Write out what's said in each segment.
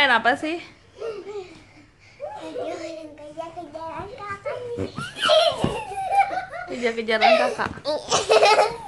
Main apa sih? kejar-kejaran kakak. Kejar-kejaran kakak.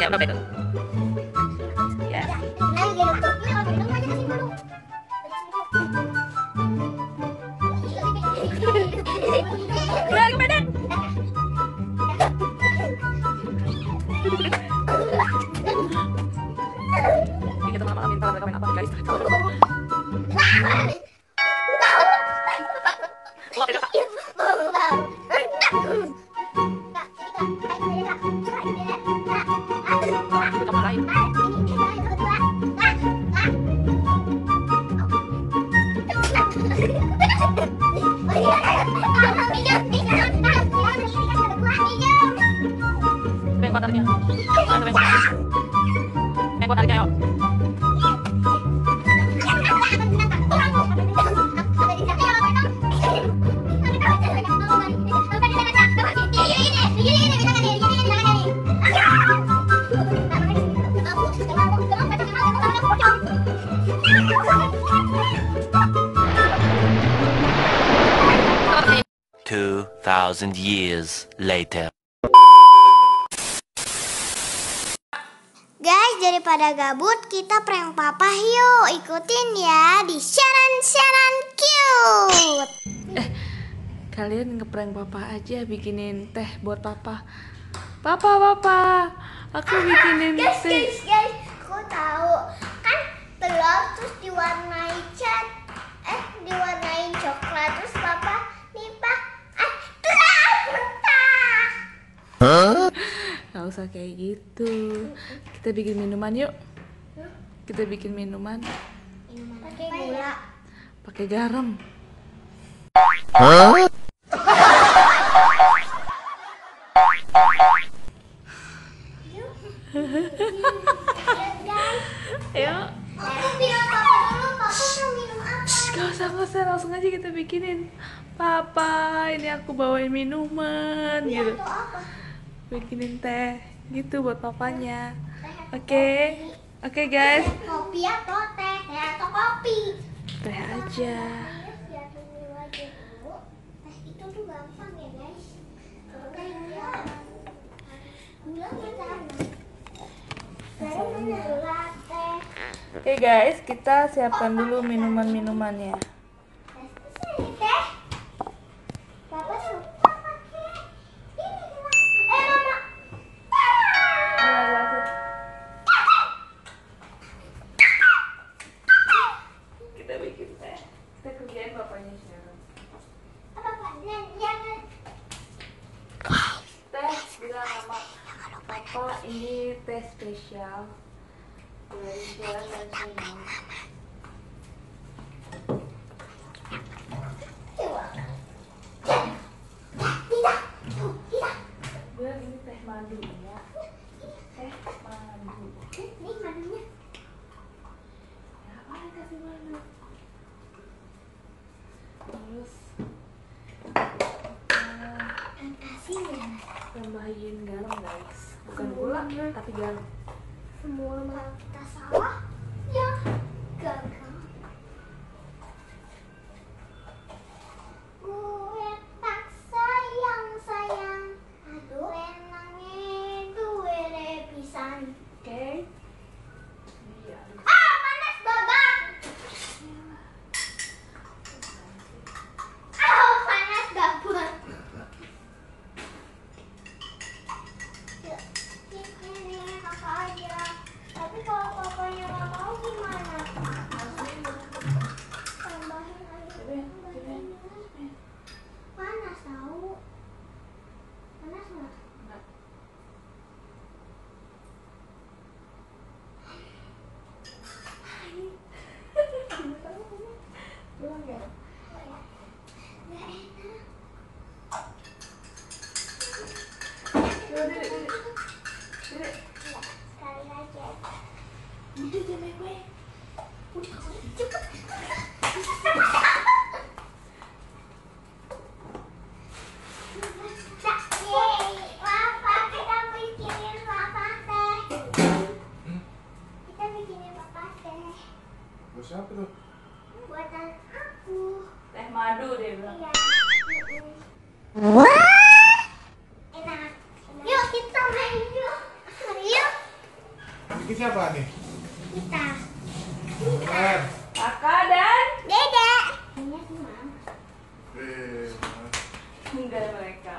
Ya, berapa itu? Ya. Balik badan. Kita mama minta mereka main apa guys? 2000 years later. Guys, daripada gabut, kita prank papa yuk. Ikutin ya di Sharon Sharon cute. Eh, kalian ngeprank papa aja bikinin teh buat papa. Papa, papa, aku bikinin guys, teh. Guys, guys, aku tahu. Kan telur terus diwarnai cat Gak usah kayak gitu. Kita bikin minuman yuk. Kita bikin minuman Pakai gula. pakai garam. Ayo. Aku bilang papa dulu, papa mau minum apa? Shh, gak usah, gak usah, langsung aja kita bikinin. Papa, ini aku bawain minuman gitu. Atau apa? Bikinin teh gitu buat papanya. Oke. Oke, guys. Kopi atau teh? Teh atau kopi? Teh aja. Oke guys, kita siapkan dulu minuman-minumannya. Ini teh spesial dari siaran nasional. Ini teh madu ya. Teh madu. Ini madunya. Ya, apa madu? Terus tambahin garam guys. Bukan gula, tapi garam. Semua kalau kita salah, ya gagal. Gue tak sayang sayang, aduh lenangnya gue repisan. Oke. Iya. Ah panas babak. Ah panas babak. Yuk, ini kakak aja. Tapi kalau papanya nggak mau gimana? Tambahin aja. tambahin. Panas tahu. Panas nggak? Pulang ya? Nggak enak. Yuk, diri, diri. Diri. Nggak, sekali aja. Udah jangan. Udah, cepet. Yeay, Papa, kita bikinin Papa teh. Kita bikinin Papa teh. Buat siapa tuh? Buatan aku. Teh madu dia bilang. Iya. Enak. Yuk kita main yuk. Yuk Ini siapa nih? Kita. Keren. Kakak dan Dedek. Eh, enggak mereka.